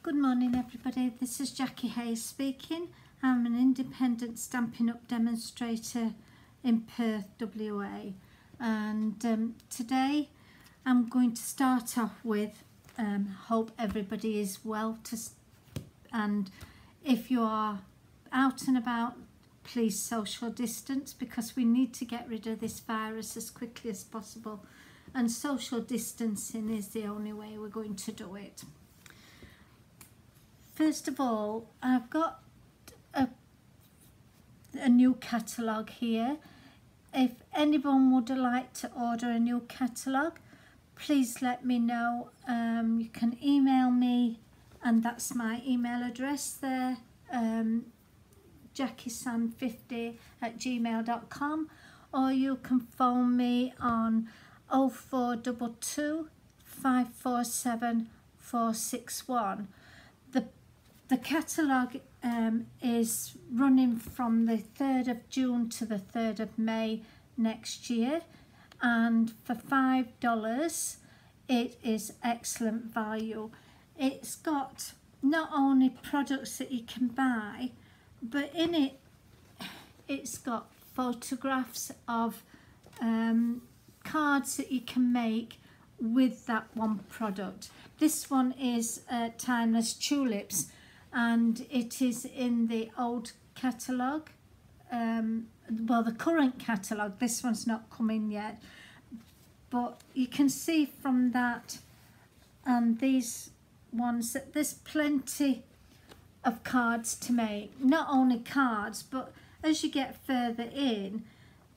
Good morning everybody, this is Jackie Hayes speaking. I'm an independent Stampin' Up demonstrator in Perth, WA and um, today I'm going to start off with um, hope everybody is well to, and if you are out and about please social distance because we need to get rid of this virus as quickly as possible and social distancing is the only way we're going to do it. First of all, I've got a, a new catalogue here. If anyone would like to order a new catalogue, please let me know. Um, you can email me and that's my email address there, um, jackiesan50 at gmail.com or you can phone me on 0422 547 461. The catalogue um, is running from the 3rd of June to the 3rd of May next year and for $5 it is excellent value. It's got not only products that you can buy but in it it's got photographs of um, cards that you can make with that one product. This one is uh, Timeless Tulips and it is in the old catalogue um, well the current catalogue this one's not coming yet. But you can see from that and these ones that there's plenty of cards to make. Not only cards but as you get further in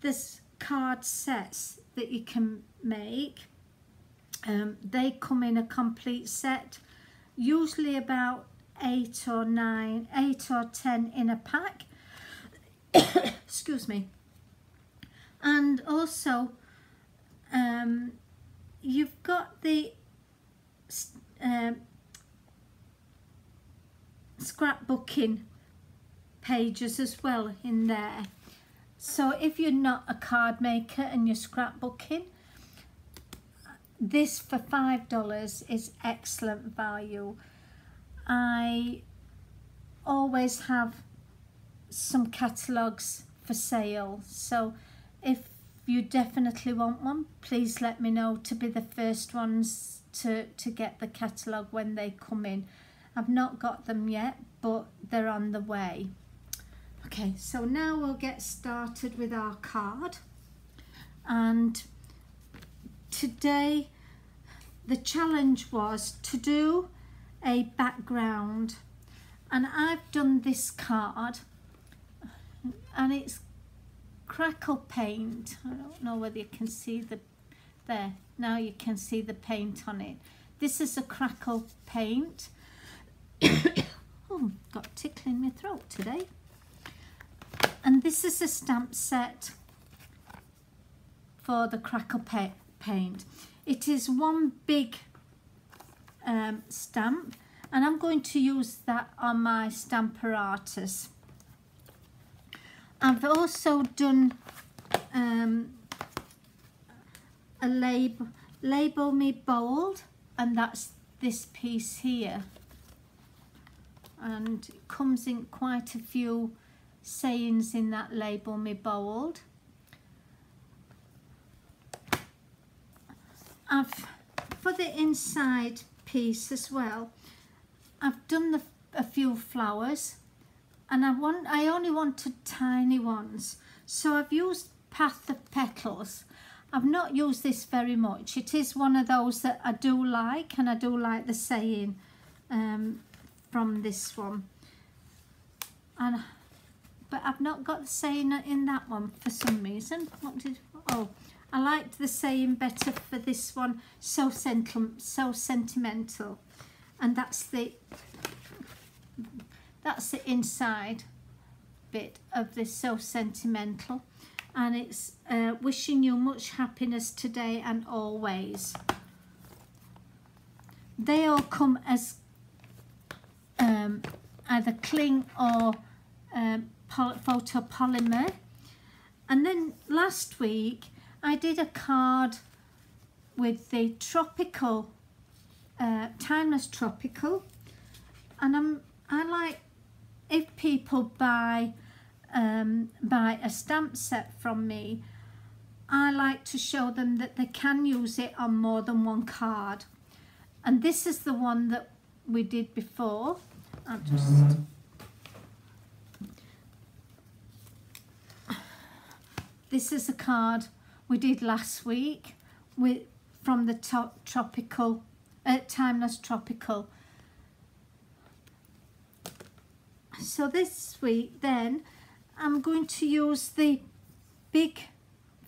there's card sets that you can make. Um, they come in a complete set usually about eight or nine, eight or ten in a pack. Excuse me. And also, um, you've got the um, scrapbooking pages as well in there. So if you're not a card maker and you're scrapbooking, this for $5 is excellent value. I always have some catalogues for sale. So if you definitely want one please let me know to be the first ones to to get the catalogue when they come in. I've not got them yet but they're on the way. Okay so now we'll get started with our card. And today the challenge was to do a background. And I've done this card and it's crackle paint. I don't know whether you can see the there now you can see the paint on it. This is a crackle paint. Oh got tickling my throat today. And this is a stamp set for the crackle pa paint. It is one big um, stamp and I'm going to use that on my Stamparatus. I've also done um, a label, label me bold and that's this piece here and it comes in quite a few sayings in that label me bold. I've for the inside piece as well. I've done the, a few flowers and I want I only wanted tiny ones. So I've used Path of Petals. I've not used this very much. It is one of those that I do like and I do like the saying um, from this one. And but I've not got the saying in that one for some reason. What did oh I liked the saying better for this one, so, so sentimental. And that's the, that's the inside bit of this so sentimental. And it's uh, wishing you much happiness today and always. They all come as um, either cling or um, photopolymer. And then last week I did a card with the tropical, uh, Timeless Tropical, and I'm I like if people buy um, buy a stamp set from me I like to show them that they can use it on more than one card. And this is the one that we did before. I'll just this is a card we did last week with from the top tropical uh, timeless tropical so this week then I'm going to use the big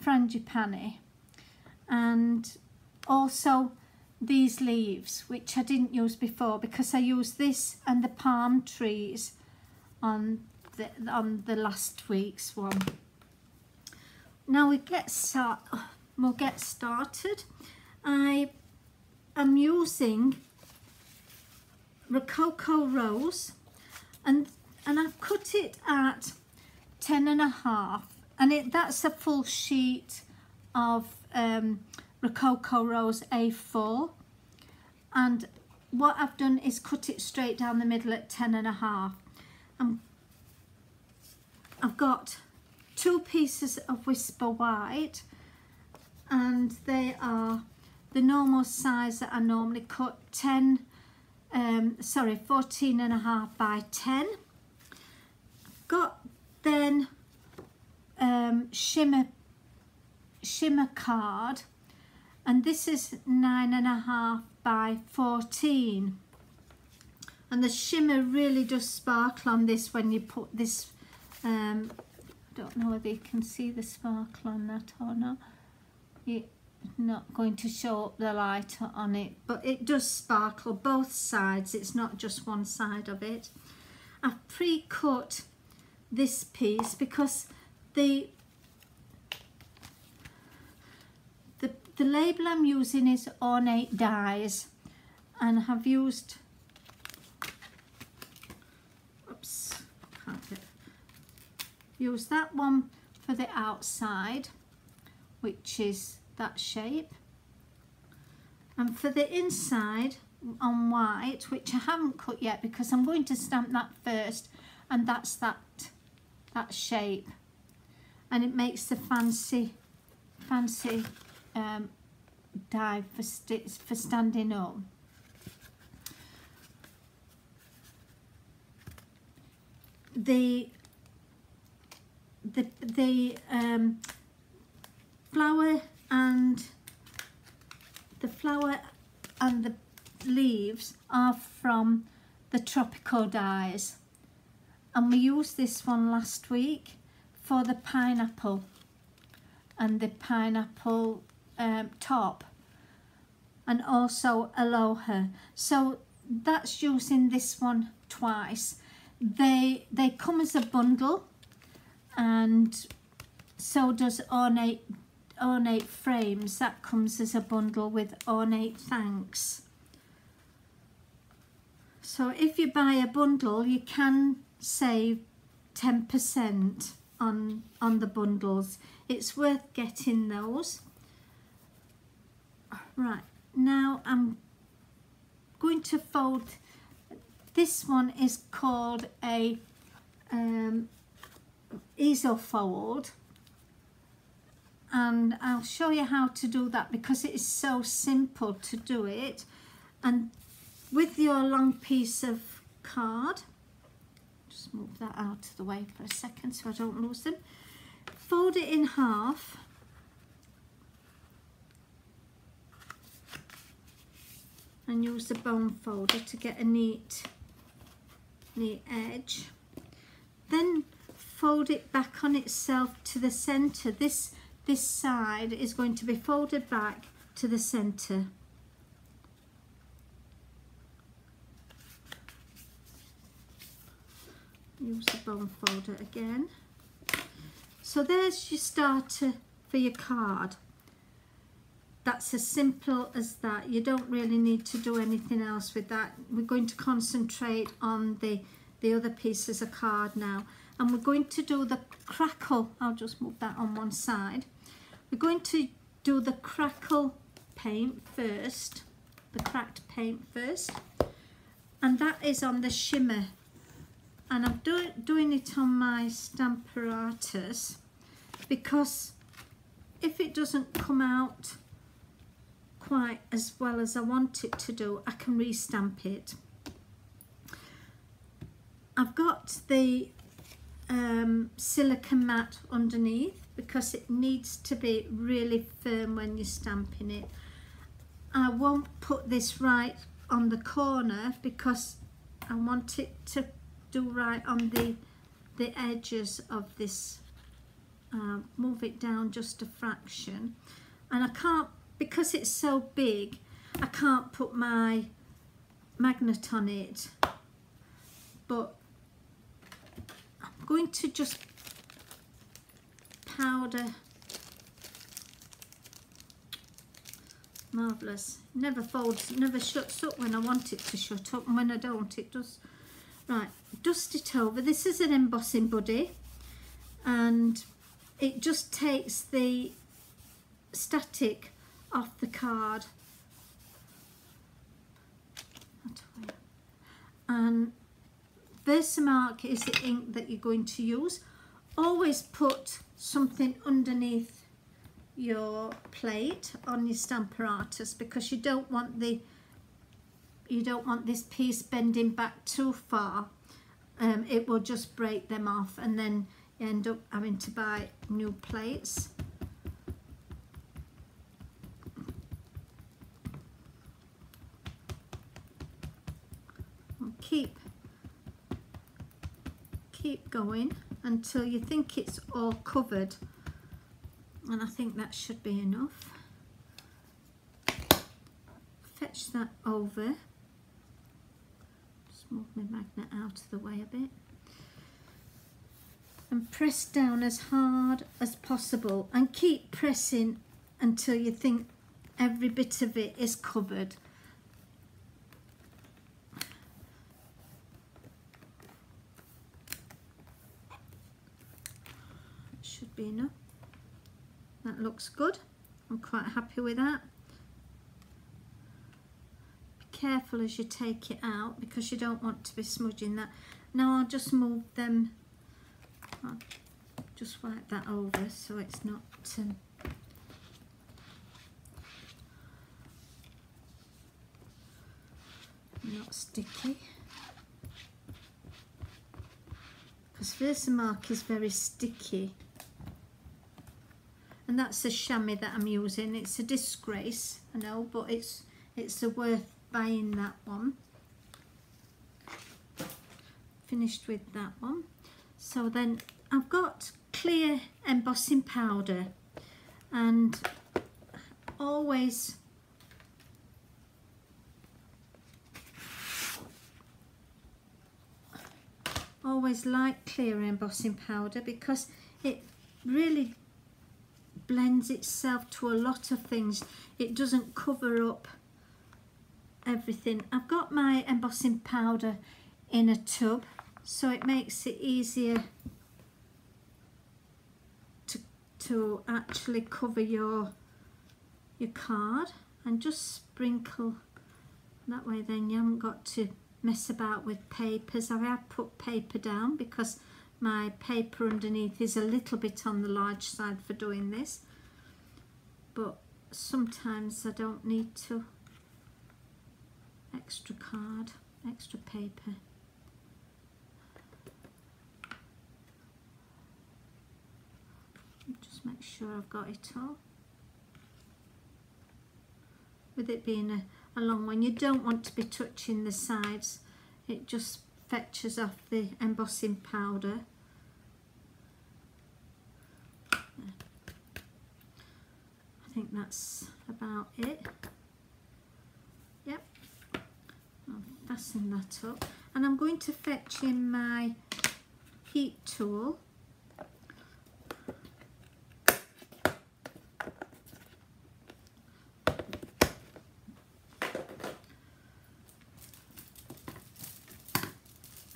frangipani and also these leaves which I didn't use before because I used this and the palm trees on the, on the last week's one. Now we get start, we'll get started. I am using Rococo Rose and and I've cut it at 10 and a half and it that's a full sheet of um, Rococo Rose A4 and what I've done is cut it straight down the middle at 10 and a half. Um, I've got two pieces of Whisper White and they are the normal size that I normally cut 10 um, sorry 14 and a half by 10 got then um, shimmer shimmer card and this is nine and a half by 14 and the shimmer really does sparkle on this when you put this um, I don't know whether you can see the sparkle on that or not. It's not going to show up the light on it but it does sparkle both sides. It's not just one side of it. I've pre-cut this piece because the the, the label I'm using is Ornate Dies and have used oops can't get use that one for the outside which is that shape and for the inside on white which I haven't cut yet because I'm going to stamp that first and that's that that shape and it makes the fancy fancy um, die for, for standing up. The the the um, flower and the flower and the leaves are from the tropical dies. And we used this one last week for the pineapple and the pineapple um, top and also aloha. So that's using this one twice. They they come as a bundle and so does ornate ornate frames that comes as a bundle with ornate thanks so if you buy a bundle you can save 10% on, on the bundles. It's worth getting those. Right, now I'm going to fold, this one is called a um, easel fold and I'll show you how to do that because it is so simple to do it and with your long piece of card just move that out of the way for a second so I don't lose them. Fold it in half. And use the bone folder to get a neat, neat edge. Then fold it back on itself to the center. This, this side is going to be folded back to the center. use the bone folder again. So there's your starter for your card. That's as simple as that. You don't really need to do anything else with that. We're going to concentrate on the, the other pieces of card now. And we're going to do the crackle. I'll just move that on one side. We're going to do the crackle paint first, the cracked paint first. and that is on the shimmer and I'm do doing it on my Stamparatus because if it doesn't come out quite as well as I want it to do I can restamp it I've got the um, silicone mat underneath because it needs to be really firm when you're stamping it. I won't put this right on the corner because I want it to do right on the the edges of this uh, move it down just a fraction and I can't because it's so big I can't put my magnet on it but I'm going to just powder marvellous never folds never shuts up when I want it to shut up and when I don't it does Right, dust it over. This is an embossing buddy and it just takes the static off the card. And Versamark is the ink that you're going to use. Always put something underneath your plate on your Stamparatus because you don't want the you don't want this piece bending back too far um, it will just break them off and then end up having to buy new plates keep keep going until you think it's all covered. And I think that should be enough. Fetch that over. Just move my magnet out of the way a bit. And press down as hard as possible. And keep pressing until you think every bit of it is covered should be enough that looks good I'm quite happy with that Be careful as you take it out because you don't want to be smudging that. Now I'll just move them, I'll just wipe that over so it's not um, not sticky. Because Versamark is very sticky. And that's the chamois that I'm using. It's a disgrace, I know, but it's it's a worth buying that one. Finished with that one. So then I've got clear embossing powder. And always always like clear embossing powder because it really blends itself to a lot of things it doesn't cover up everything. I've got my embossing powder in a tub so it makes it easier to, to actually cover your your card and just sprinkle that way then you haven't got to mess about with papers. I have put paper down because my paper underneath is a little bit on the large side for doing this but sometimes I don't need to extra card, extra paper. Just make sure I've got it all. With it being a, a long one, you don't want to be touching the sides. It just fetches off the embossing powder. Think that's about it. Yep, fasten that up. And I'm going to fetch in my heat tool.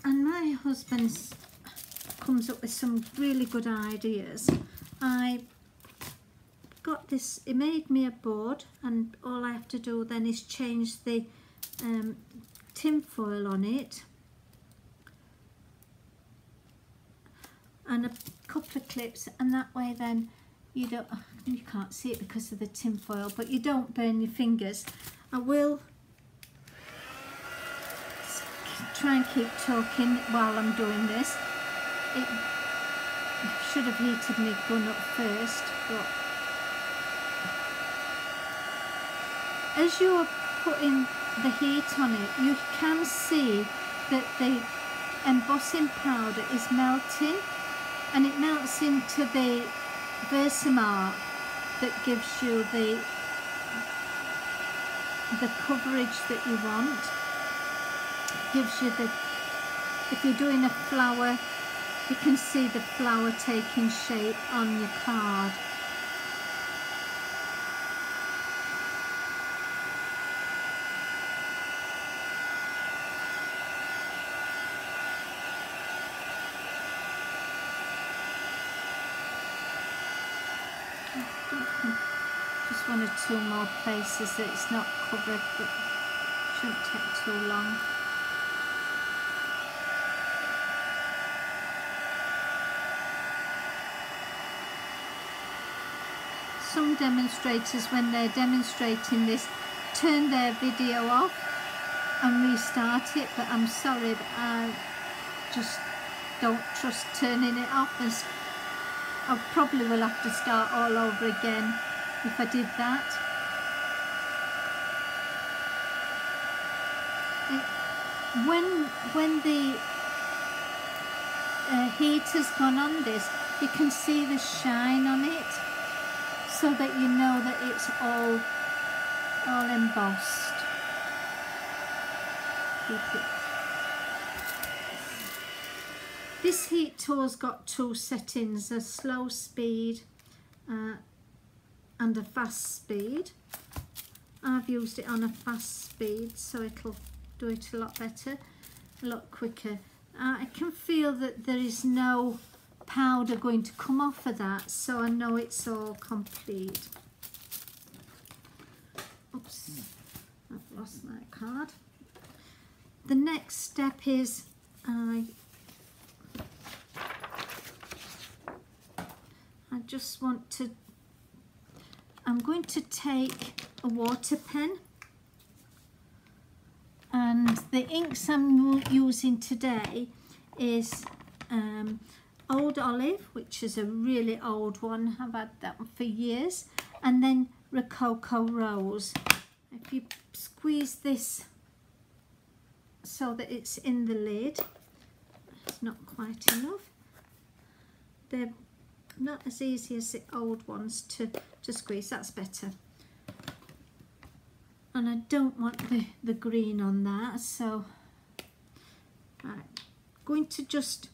And my husband comes up with some really good ideas. I got this it made me a board and all I have to do then is change the um, on it. And a couple of clips and that way then you don't you can't see it because of the tin foil but you don't burn your fingers. I will try and keep talking while I'm doing this. It should have heated my gun up first but as you're putting the heat on it you can see that the embossing powder is melting and it melts into the Versamark that gives you the the coverage that you want. Gives you the if you're doing a flower you can see the flower taking shape on your card just one or two more places that it's not covered but shouldn't take too long. Some demonstrators when they're demonstrating this turn their video off and restart it but I'm sorry but I just don't trust turning it off I probably will have to start all over again if I did that. When, when the uh, heat has gone on this, you can see the shine on it so that you know that it's all, all embossed. This heat tool's got two settings, a slow speed uh, and a fast speed. I've used it on a fast speed so it'll do it a lot better, a lot quicker. Uh, I can feel that there is no powder going to come off of that so I know it's all complete. Oops, I've lost my card. The next step is I I just want to, I'm going to take a water pen and the inks I'm using today is um, Old Olive, which is a really old one. I've had that one for years. And then Rococo Rose. If you squeeze this so that it's in the lid, it's not quite enough. They're not as easy as the old ones to, to squeeze, that's better. And I don't want the, the green on that, so right, going to just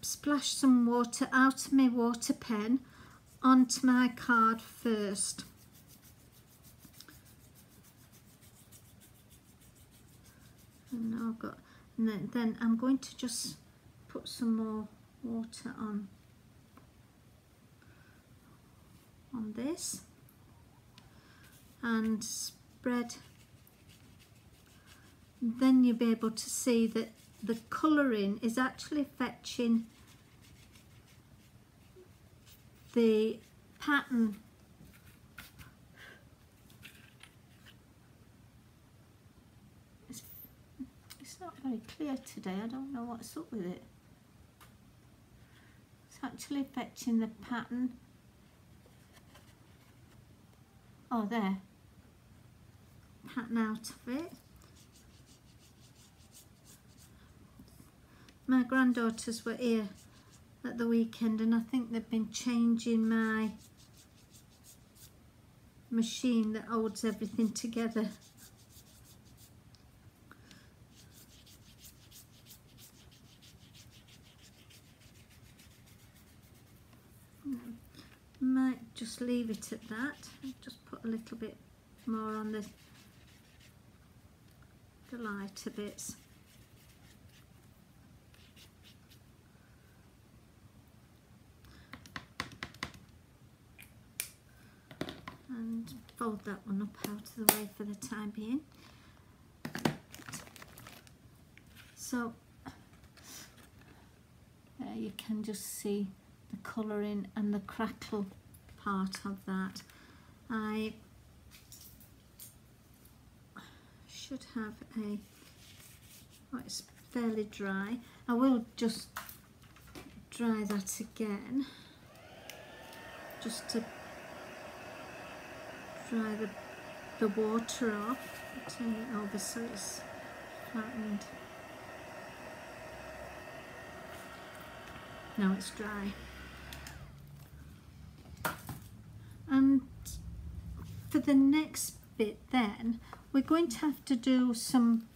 splash some water out of my water pen onto my card first. And I've got, and then, then I'm going to just put some more water on on this and spread. Then you'll be able to see that the colouring is actually fetching the pattern. It's, it's not very clear today. I don't know what's up with it. It's actually fetching the pattern oh there. Pattern out of it. My granddaughters were here at the weekend and I think they've been changing my machine that holds everything together might just leave it at that. Just put a little bit more on the, the lighter bits. And fold that one up out of the way for the time being. So uh, you can just see the colouring and the crackle part of that. I should have a, oh it's fairly dry. I will just dry that again just to dry the, the water off. Turn it over so it's flattened. Now it's dry. And for the next bit then, we're going to have to do some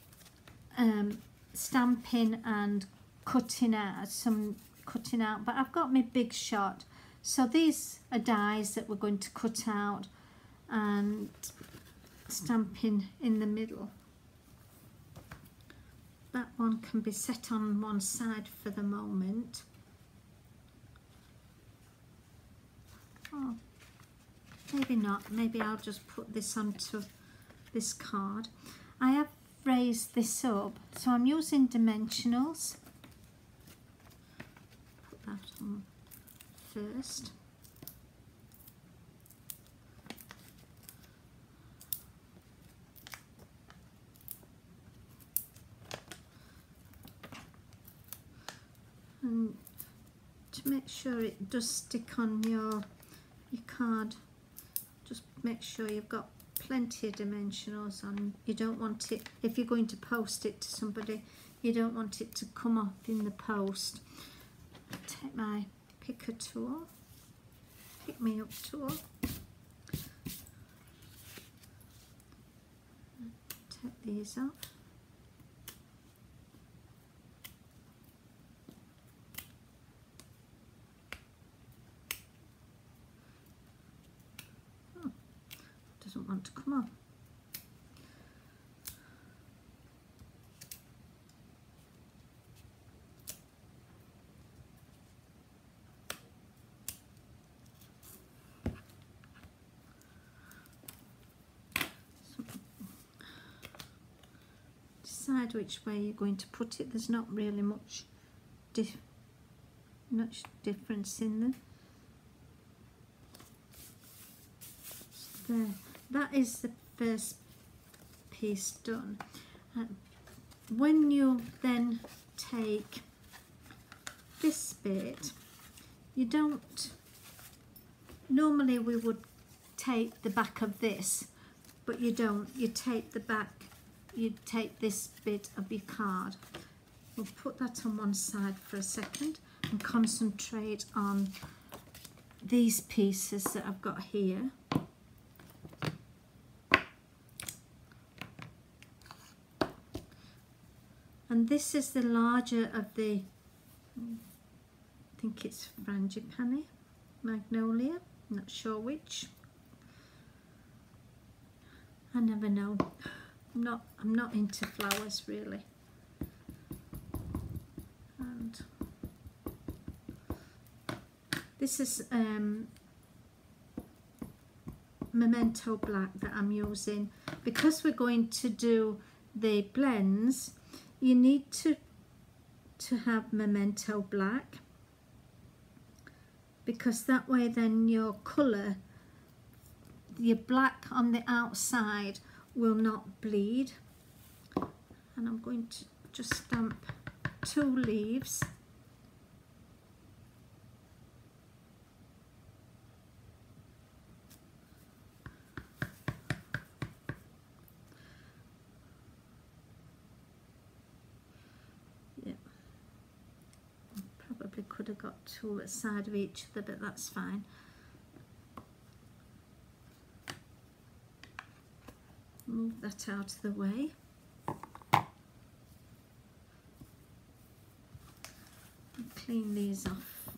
um, stamping and cutting out, some cutting out, but I've got my big shot. So these are dies that we're going to cut out and stamping in the middle. That one can be set on one side for the moment. Oh, maybe not. Maybe I'll just put this onto this card. I have raised this up, so I'm using dimensionals. Put that on first. And to make sure it does stick on your your card make sure you've got plenty of dimensionals on. You don't want it if you're going to post it to somebody you don't want it to come off in the post. Take my picker tool pick me up tool. Take these off want to come off. decide which way you're going to put it. There's not really much, dif much difference in them. There that is the first piece done. Uh, when you then take this bit, you don't, normally we would take the back of this, but you don't, you take the back, you take this bit of your card. We'll put that on one side for a second and concentrate on these pieces that I've got here. And this is the larger of the I think it's frangipani magnolia not sure which. I never know. I'm not I'm not into flowers really. And this is um, memento black that I'm using. Because we're going to do the blends you need to to have memento black because that way then your colour your black on the outside will not bleed. And I'm going to just stamp two leaves could have got two side of each other, but that's fine. Move that out of the way. clean these off.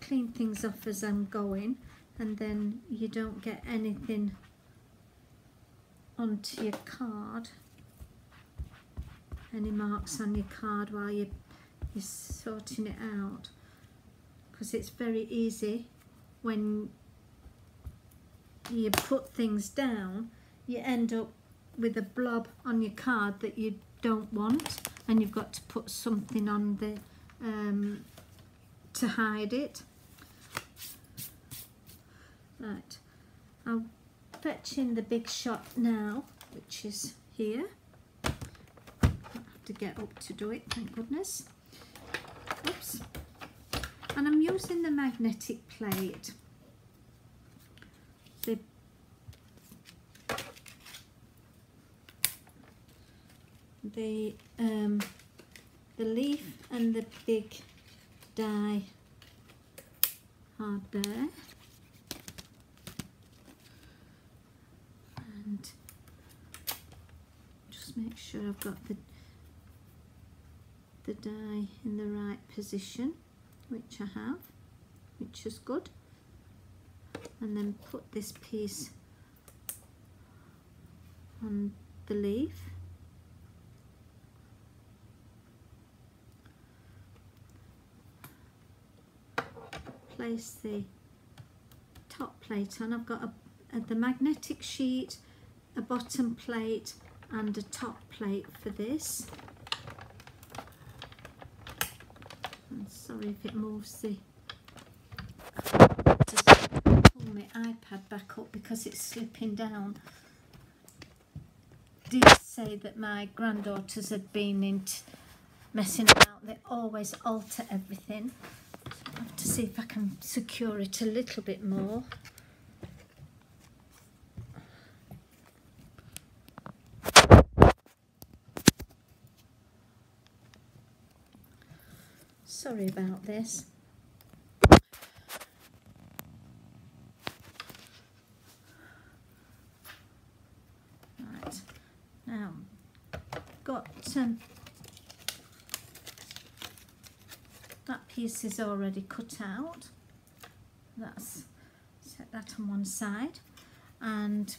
Clean things off as I'm going and then you don't get anything onto your card any marks on your card while you're is sorting it out. Because it's very easy when you put things down you end up with a blob on your card that you don't want and you've got to put something on the um, to hide it. Right. I'll fetch in the big shot now which is here. To get up to do it thank goodness oops. And I'm using the magnetic plate. The the um, the leaf and the big die are there. And just make sure I've got the the die in the right position which I have which is good and then put this piece on the leaf place the top plate on. I've got a, a, the magnetic sheet, a bottom plate and a top plate for this. I'm sorry if it moves the just pull my iPad back up because it's slipping down. Did say that my granddaughters had been into messing about. They always alter everything I have to see if I can secure it a little bit more. Sorry about this. Right, now got um, that piece is already cut out. That's set that on one side. And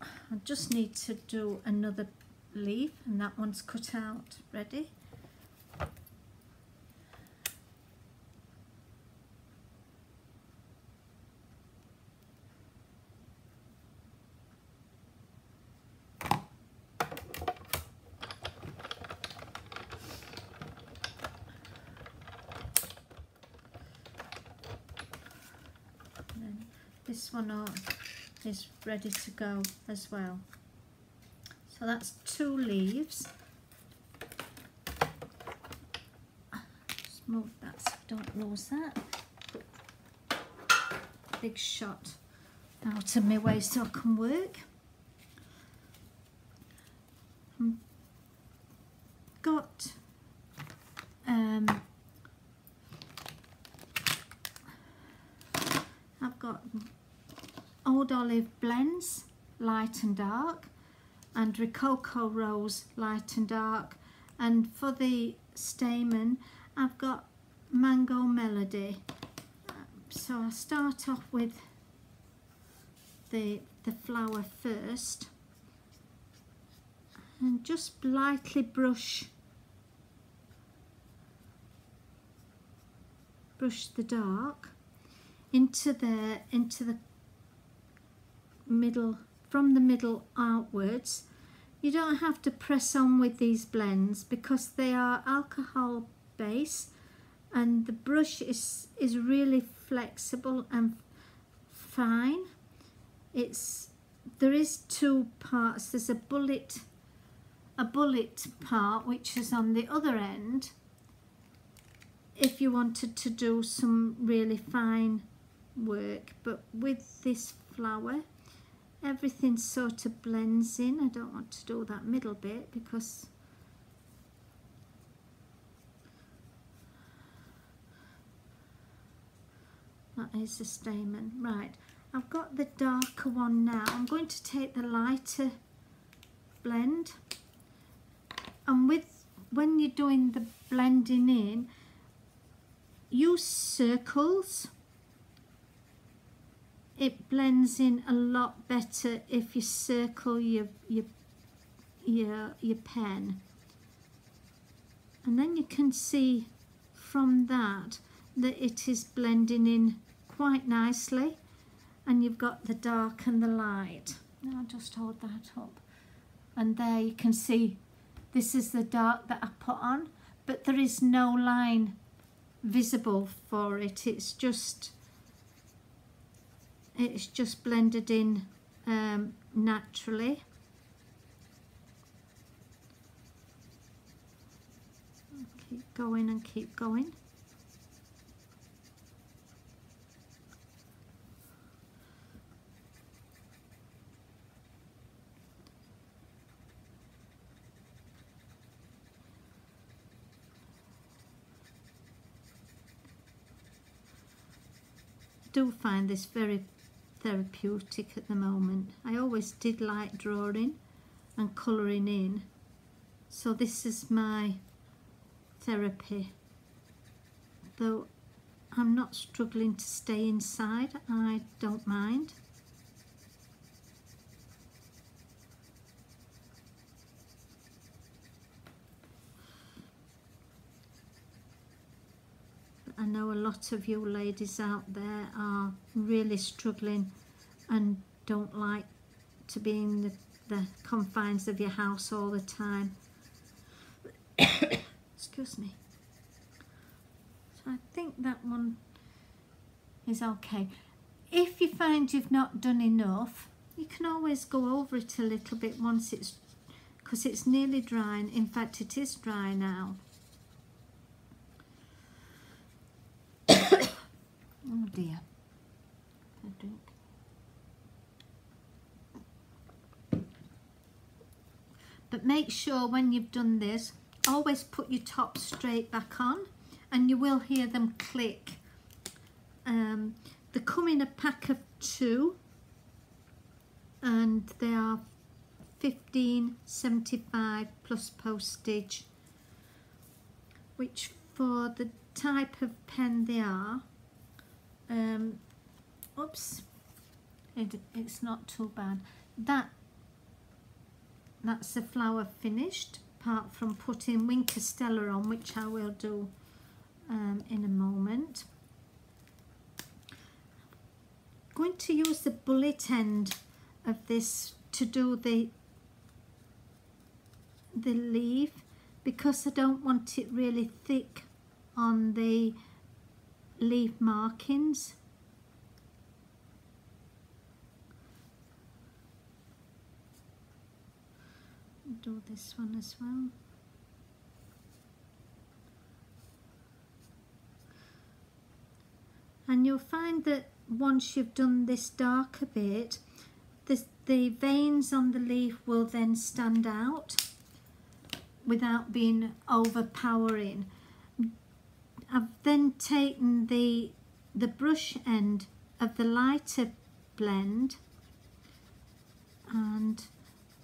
I just need to do another leaf and that one's cut out. Ready this one is ready to go as well. So that's two leaves. Just move that so don't lose that. Big shot out of my way so I can work. Hmm. Got um, I've got Old Olive Blends, light and dark, and Rococo Rose, light and dark. And for the stamen, I've got Mango Melody. So I'll start off with the, the flower first and just lightly brush brush the dark into the into the middle, from the middle outwards. You don't have to press on with these blends because they are alcohol base and the brush is, is really flexible and fine. It's there is two parts. There's a bullet a bullet part which is on the other end if you wanted to do some really fine work but with this flower everything sort of blends in. I don't want to do that middle bit because that is the stamen. Right, I've got the darker one now. I'm going to take the lighter blend and with when you're doing the blending in use circles it blends in a lot better if you circle your, your, your, your pen. And then you can see from that that it is blending in quite nicely and you've got the dark and the light. Now I'll just hold that up and there you can see this is the dark that I put on but there is no line visible for it it's just it's just blended in um, naturally. Keep going and keep going. Do find this very therapeutic at the moment. I always did like drawing and colouring in. So this is my therapy. Though I'm not struggling to stay inside, I don't mind. I know a lot of you ladies out there are really struggling and don't like to be in the, the confines of your house all the time. Excuse me. So I think that one is okay. If you find you've not done enough, you can always go over it a little bit once it's, because it's nearly drying. In fact, it is dry now. Oh dear. Drink. But make sure when you've done this, always put your top straight back on and you will hear them click. Um, they come in a pack of two and they are 15.75 plus postage which for the type of pen they are um, oops. It, it's not too bad. That that's the flower finished apart from putting Wink of Stella on which I will do um, in a moment. Going to use the bullet end of this to do the the leaf because I don't want it really thick on the leaf markings. Do this one as well. And you'll find that once you've done this darker bit, the, the veins on the leaf will then stand out without being overpowering. I've then taken the, the brush end of the lighter blend and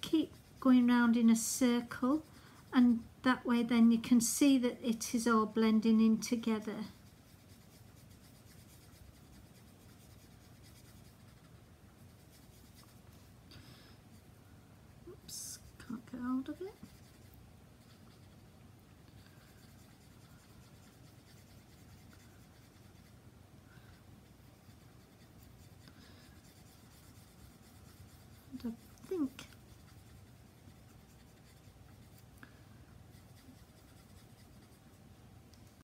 keep going round in a circle and that way then you can see that it is all blending in together. Oops, can't get hold of it.